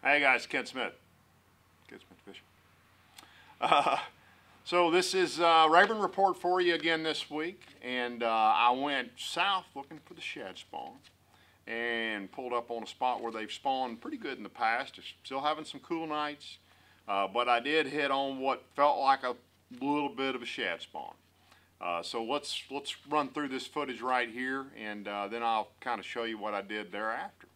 Hey guys, Ken Smith. Ken Smith Fishing. Uh, so this is uh, Rayburn Report for you again this week, and uh, I went south looking for the shad spawn, and pulled up on a spot where they've spawned pretty good in the past. Still having some cool nights, uh, but I did hit on what felt like a little bit of a shad spawn. Uh, so let's let's run through this footage right here, and uh, then I'll kind of show you what I did thereafter.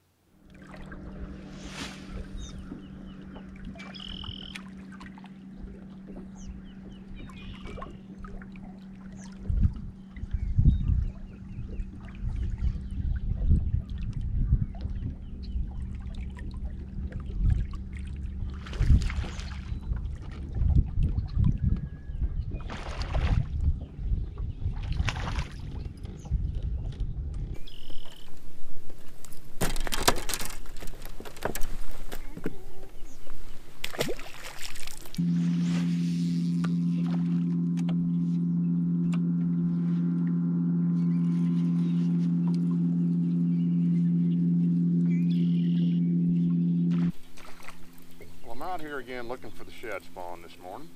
Well, I'm out here again looking for the shad spawn this morning.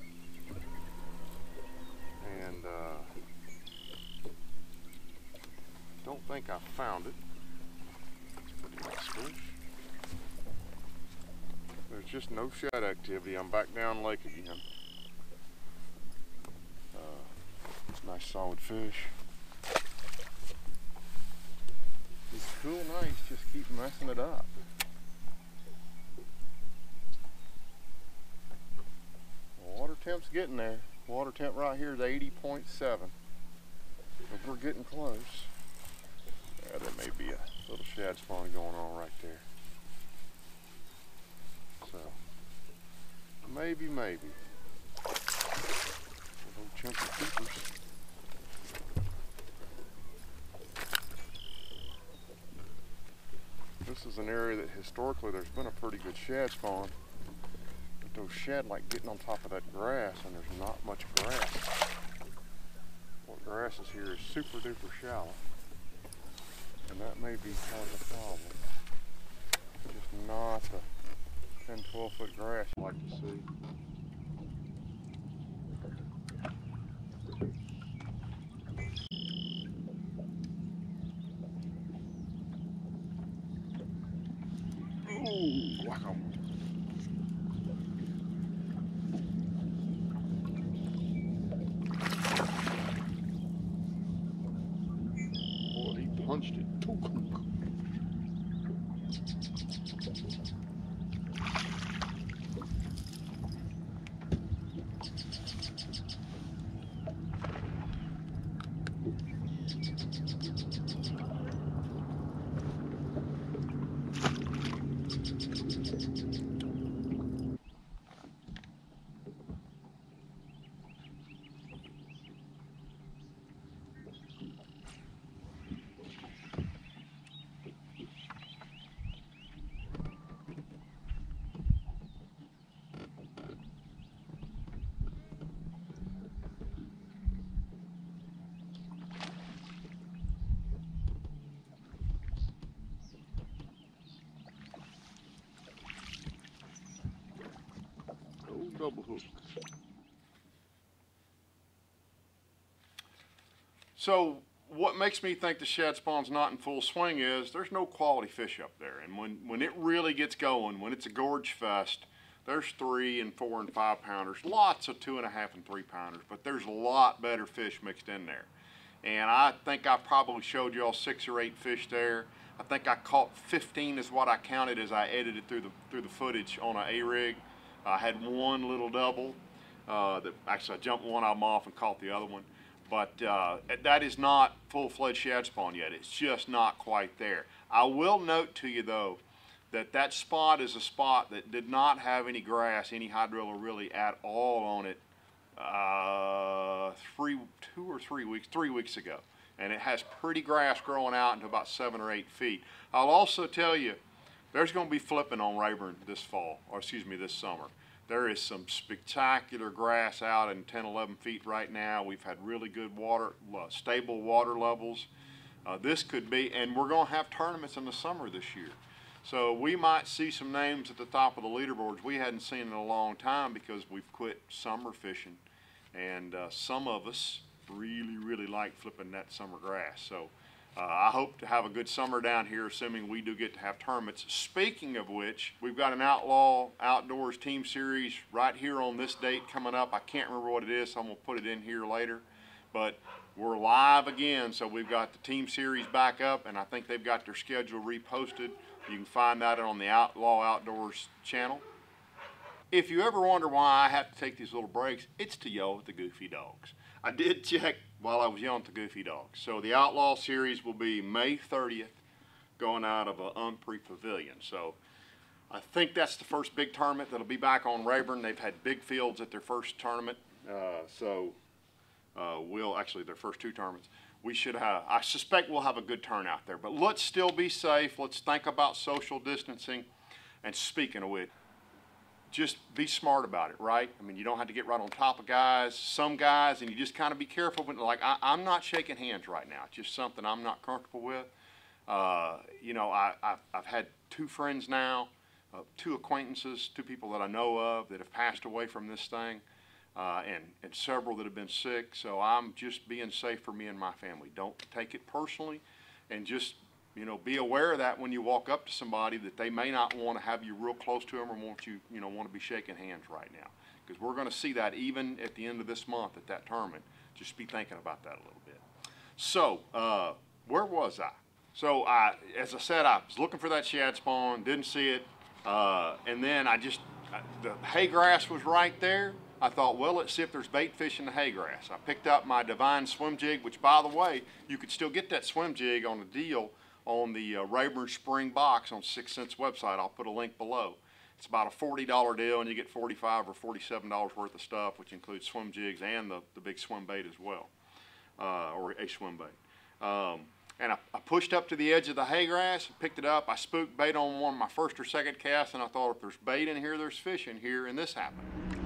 And uh, don't think I found it. There's just no shad activity. I'm back down lake again. Uh, nice solid fish. These cool nights just keep messing it up. Water temp's getting there. Water temp right here is 80.7. But we're getting close. Yeah, there may be a little shad spawn going on right there. So, maybe, maybe. Little. This is an area that historically there's been a pretty good shad spawn those shad like getting on top of that grass and there's not much grass. What grass is here is super duper shallow. And that may be part of the problem. Just not the 10, 12 foot grass like to see. Ooh, whack 'em. Boy, he punched it. Oh, double hook. So what makes me think the shad spawn's not in full swing is there's no quality fish up there. And when, when it really gets going, when it's a gorge fest, there's three and four and five pounders, lots of two and a half and three pounders, but there's a lot better fish mixed in there. And I think I probably showed you all six or eight fish there. I think I caught 15 is what I counted as I edited through the through the footage on an A-rig. I had one little double uh, that actually I jumped one of them off and caught the other one. But uh, that is not full-fledged shad spawn yet. It's just not quite there. I will note to you though that that spot is a spot that did not have any grass, any hydrilla really at all on it uh, three, two or three weeks, three weeks ago. And it has pretty grass growing out into about seven or eight feet. I'll also tell you, there's going to be flipping on Rayburn this fall, or excuse me, this summer. There is some spectacular grass out in 10, 11 feet right now. We've had really good water, stable water levels. Uh, this could be, and we're going to have tournaments in the summer this year. So we might see some names at the top of the leaderboards we hadn't seen in a long time because we've quit summer fishing. And uh, some of us really, really like flipping that summer grass. So uh, I hope to have a good summer down here, assuming we do get to have tournaments. Speaking of which, we've got an Outlaw Outdoors Team Series right here on this date coming up. I can't remember what it is, so I'm going to put it in here later. But we're live again, so we've got the Team Series back up, and I think they've got their schedule reposted. You can find that on the Outlaw Outdoors channel. If you ever wonder why I have to take these little breaks, it's to yell at the goofy dogs. I did check while I was yelling at the goofy dogs. So the Outlaw Series will be May 30th going out of a Umphrey Pavilion. So I think that's the first big tournament that'll be back on Rayburn. They've had big fields at their first tournament. Uh, so uh, we'll, actually their first two tournaments we should have, I suspect we'll have a good turnout there. But let's still be safe. Let's think about social distancing. And speaking of which, just be smart about it, right? I mean, you don't have to get right on top of guys. Some guys, and you just kind of be careful. Like, I, am not shaking hands right now. It's just something I'm not comfortable with. Uh, you know, I, I've, I've, had two friends now, uh, two acquaintances, two people that I know of that have passed away from this thing uh, and, and several that have been sick. So I'm just being safe for me and my family. Don't take it personally and just, you know, be aware of that when you walk up to somebody that they may not want to have you real close to them or want you, you know, want to be shaking hands right now. Because we're going to see that even at the end of this month at that tournament. Just be thinking about that a little bit. So, uh, where was I? So, I, as I said, I was looking for that shad spawn, didn't see it, uh, and then I just, uh, the hay grass was right there. I thought, well, let's see if there's bait fish in the hay grass. I picked up my Divine swim jig, which, by the way, you could still get that swim jig on a deal on the uh, Rayburn Spring Box on 6th Sense website. I'll put a link below. It's about a $40 deal, and you get 45 or $47 worth of stuff, which includes swim jigs and the, the big swim bait as well, uh, or a swim bait. Um, and I, I, pushed up to the edge of the hay grass, picked it up. I spooked bait on one of my first or second casts, and I thought if there's bait in here, there's fish in here, and this happened.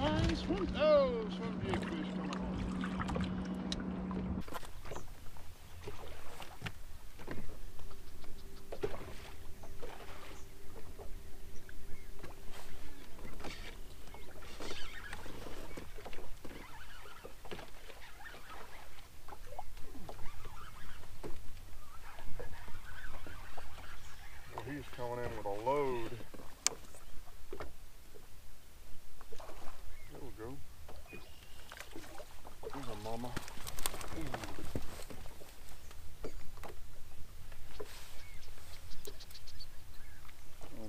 fine swim. Oh, swim jig fish coming on. he's coming in with a load. There we go. There's a mama. Ooh.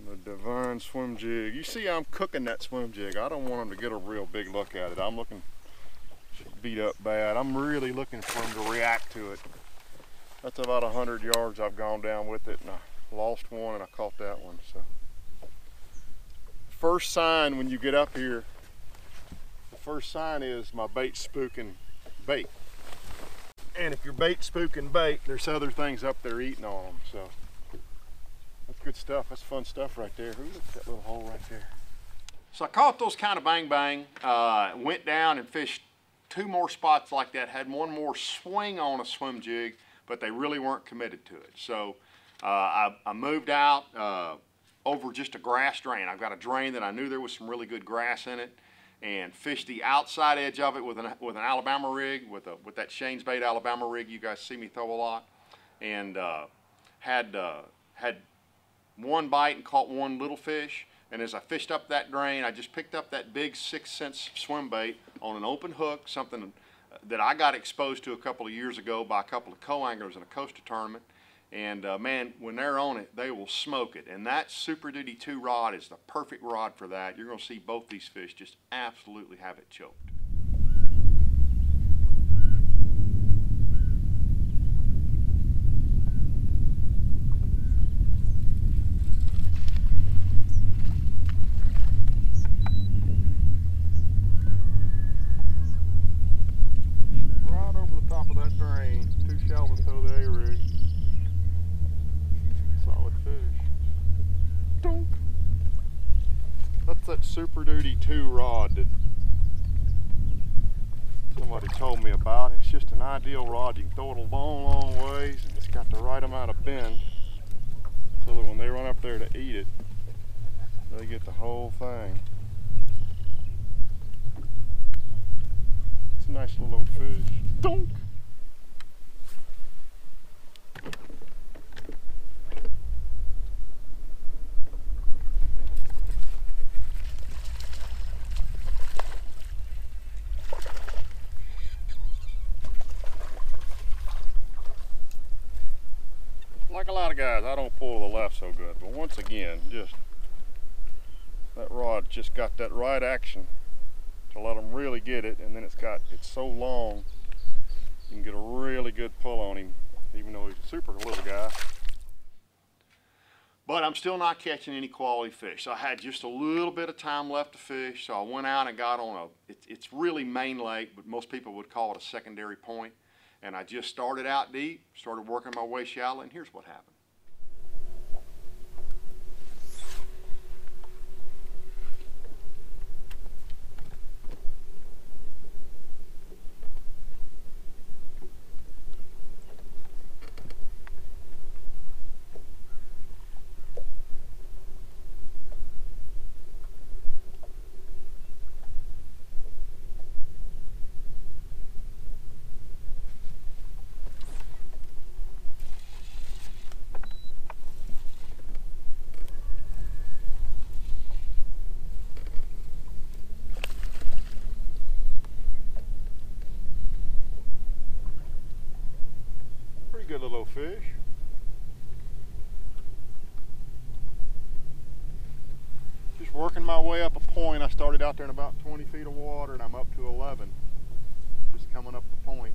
the divine swim jig. You see I'm cooking that swim jig. I don't want them to get a real big look at it. I'm looking beat up bad. I'm really looking for them to react to it. That's about 100 yards I've gone down with it and I lost one and I caught that one. So First sign when you get up here, the first sign is my bait spooking bait. And if your bait spooking bait, there's other things up there eating on them. So that's good stuff. That's fun stuff right there. Ooh, look at that little hole right there. So I caught those kind of bang bang, uh, went down and fished two more spots like that, had one more swing on a swim jig, but they really weren't committed to it. So uh, I, I, moved out uh, over just a grass drain. I've got a drain that I knew there was some really good grass in it and fished the outside edge of it with an, with an Alabama rig, with, a, with that Shane's Bait Alabama rig you guys see me throw a lot, and uh, had, uh, had one bite and caught one little fish. And as I fished up that drain, I just picked up that big 6th Sense swim bait on an open hook, something that I got exposed to a couple of years ago by a couple of co-anglers in a Costa tournament. And uh, man, when they're on it, they will smoke it. And that Super Duty 2 rod is the perfect rod for that. You're going to see both these fish just absolutely have it choked. top of that Super Duty 2 rod that somebody told me about. It's ideal rod. You can throw it a long, long ways and it's got the right amount of bend so that when they run up there to eat it, they get the whole thing. It's a nice little old fish. Donk! like a lot of guys, I don't pull to the left so good. But once again, just that rod just got that right action to let them really get it. And then it's got, it's so long, you can get a really good pull on him, even though he's a super little guy. But I'm still not catching any quality fish. So I had just a little bit of time left to fish. So I went out and got on a, it, it's really main lake, but most people would call it a secondary point. And I just started out deep, started working my way shallow, and here's what happened. good little fish. Just working my way up a point. I started out there in about 20 feet of water and I'm up to 11. Just coming up the point.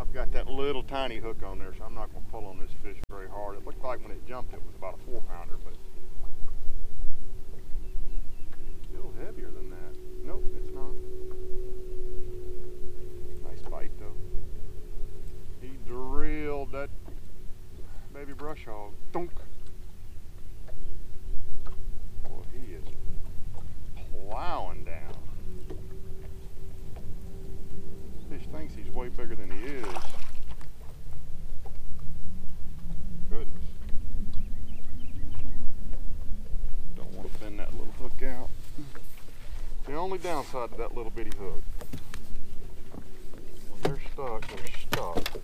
I've got that little tiny hook on there, so I'm not going to pull on this fish very hard. It looked like when it jumped it was about a four pounder, but still heavier than that. Nope, it's not. Nice bite though drilled that baby brush hog. Dunk. Boy, he is plowing down. Fish thinks he's way bigger than he is. Goodness. Don't want to bend that little hook out. The only downside to that little bitty hook, when they're stuck, they're stuck.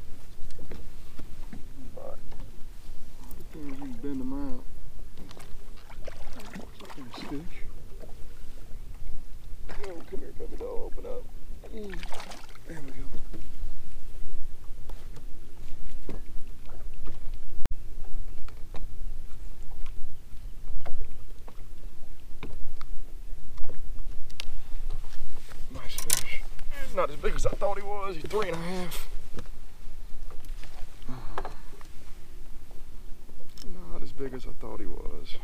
Bend them out. Fish. Oh, come here, puppy dog, open up. There we go. Nice fish. Not as big as I thought he was. He's three and a half. Big as I thought he was.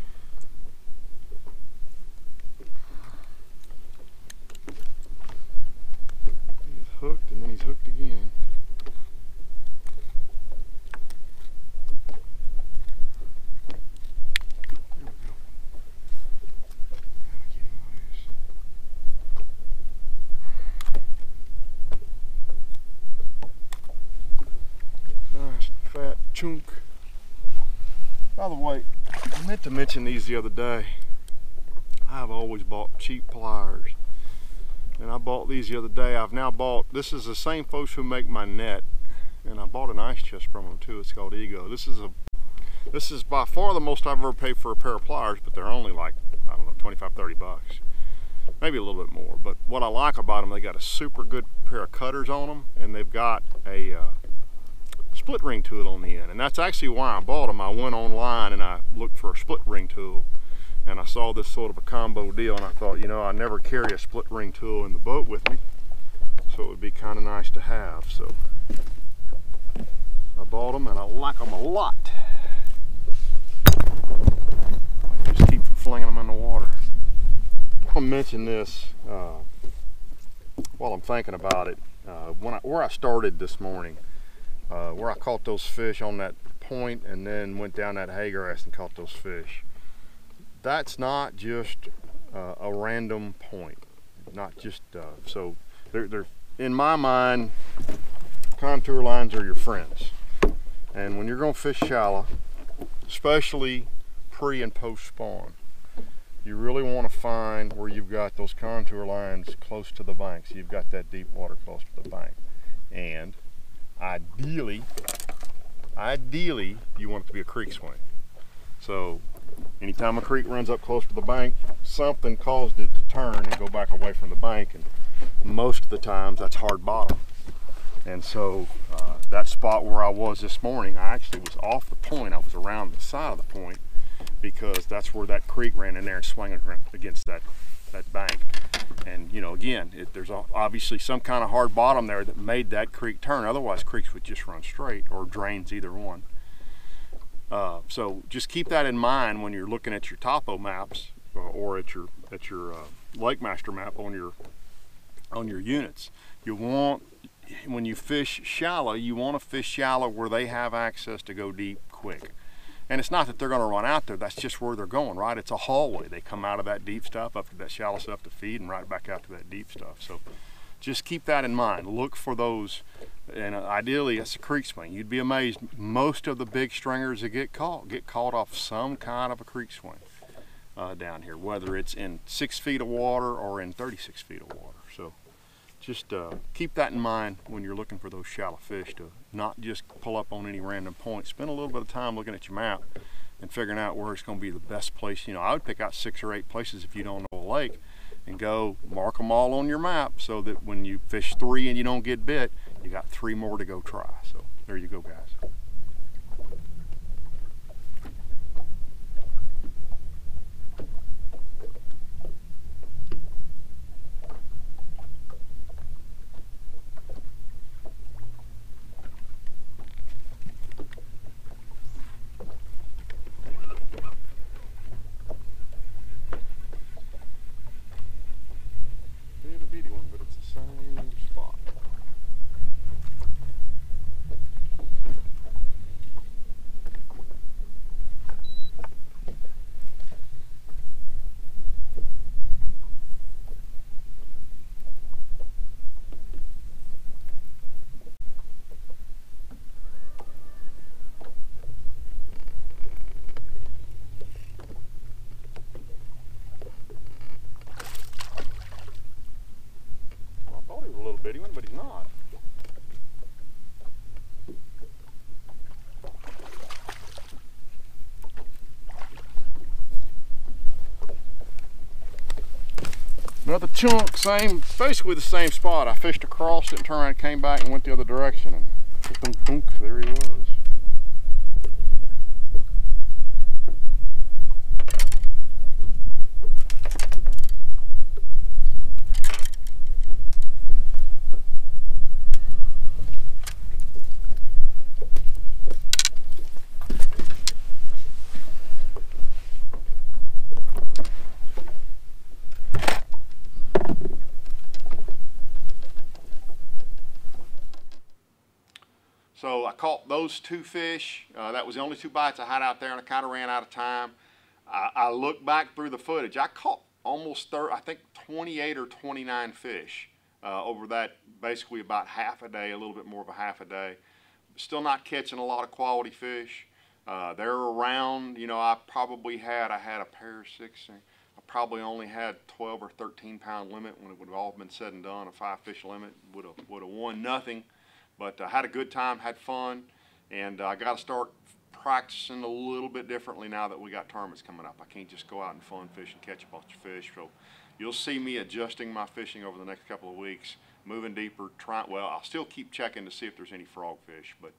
He's hooked and then he's hooked again. Nice fat chunk. By the way, Meant to mention these the other day. I've always bought cheap pliers. And I bought these the other day. I've now bought, this is the same folks who make my net. And I bought an ice chest from them too. It's called Ego. This is a, this is by far the most I've ever paid for a pair of pliers, but they're only like, I don't know, 25, 30 bucks. Maybe a little bit more. But what I like about them, they got a super good pair of cutters on them. And they've got a, uh, split ring tool on the end. And that's actually why I bought them. I went online and I looked for a split ring tool and I saw this sort of a combo deal and I thought, you know, I never carry a split ring tool in the boat with me. So it would be kind of nice to have. So I bought them and I like them a lot. I just keep from flinging them in the water. I'll mention this uh, while I'm thinking about it. Uh, when I, where I started this morning, uh, where I caught those fish on that point and then went down that hay grass and caught those fish. That's not just uh, a random point, not just uh, so. They're, they're in my mind, contour lines are your friends, and when you're going to fish shallow, especially pre and post spawn, you really want to find where you've got those contour lines close to the bank. So you've got that deep water close to the bank. And ideally, ideally, you want it to be a creek swing. So anytime a creek runs up close to the bank, something caused it to turn and go back away from the bank. And most of the times that's hard bottom. And so uh, that spot where I was this morning, I actually was off the point. I was around the side of the point because that's where that creek ran in there and swung against that, that bank. And you know, again, it, there's obviously some kind of hard bottom there that made that creek turn. Otherwise, creeks would just run straight or drains, either one. Uh, so just keep that in mind when you're looking at your topo maps uh, or at your at your uh, LakeMaster map on your on your units. You want when you fish shallow, you want to fish shallow where they have access to go deep quick. And it's not that they're going to run out there, that's just where they're going, right? It's a hallway. They come out of that deep stuff up to that shallow stuff to feed and right back out to that deep stuff. So just keep that in mind. Look for those, and ideally it's a creek swing. You'd be amazed, most of the big stringers that get caught get caught off some kind of a creek swing uh, down here, whether it's in six feet of water or in 36 feet of water. So just uh, keep that in mind when you're looking for those shallow fish to not just pull up on any random point. Spend a little bit of time looking at your map and figuring out where it's going to be the best place. You know, I would pick out six or eight places if you don't know a lake and go mark them all on your map so that when you fish three and you don't get bit, you got three more to go try. So there you go, guys. bitty one, but he's not. Another chunk, same, basically the same spot. I fished across it and turned around came back and went the other direction. And thunk, there he was. So I caught those two fish. Uh, that was the only two bites I had out there, and I kind of ran out of time. I, I looked back through the footage. I caught almost 30, I think 28 or 29 fish uh, over that basically about half a day, a little bit more of a half a day. Still not catching a lot of quality fish. Uh, they're around, you know, I probably had, I had a pair of six, I probably only had 12 or 13 pound limit when it would have all been said and done, a five fish limit, would have, would have won nothing. But I uh, had a good time, had fun, and I got to start practicing a little bit differently now that we got tournaments coming up. I can't just go out and fun fish and catch a bunch of fish. So you'll see me adjusting my fishing over the next couple of weeks, moving deeper, trying, well, I'll still keep checking to see if there's any frogfish, but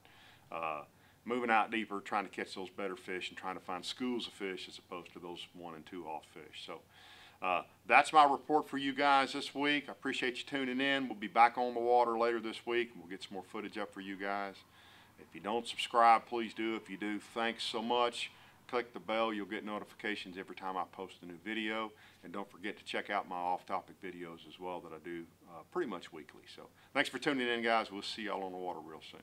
uh, moving out deeper, trying to catch those better fish and trying to find schools of fish as opposed to those one and two off fish. So uh, that's my report for you guys this week. I appreciate you tuning in. We'll be back on the water later this week. We'll get some more footage up for you guys. If you don't subscribe, please do. If you do, thanks so much. Click the bell. You'll get notifications every time I post a new video. And don't forget to check out my off-topic videos as well that I do uh, pretty much weekly. So thanks for tuning in, guys. We'll see y'all on the water real soon.